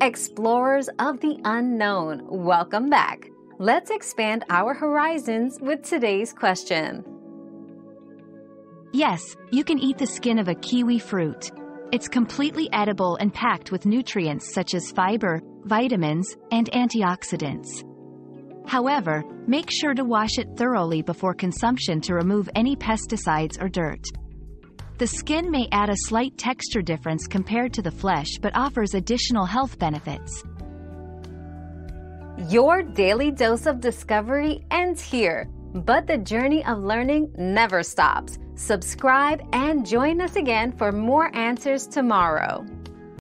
Explorers of the unknown, welcome back. Let's expand our horizons with today's question. Yes, you can eat the skin of a kiwi fruit. It's completely edible and packed with nutrients such as fiber, vitamins, and antioxidants. However, make sure to wash it thoroughly before consumption to remove any pesticides or dirt. The skin may add a slight texture difference compared to the flesh but offers additional health benefits. Your daily dose of discovery ends here, but the journey of learning never stops. Subscribe and join us again for more answers tomorrow.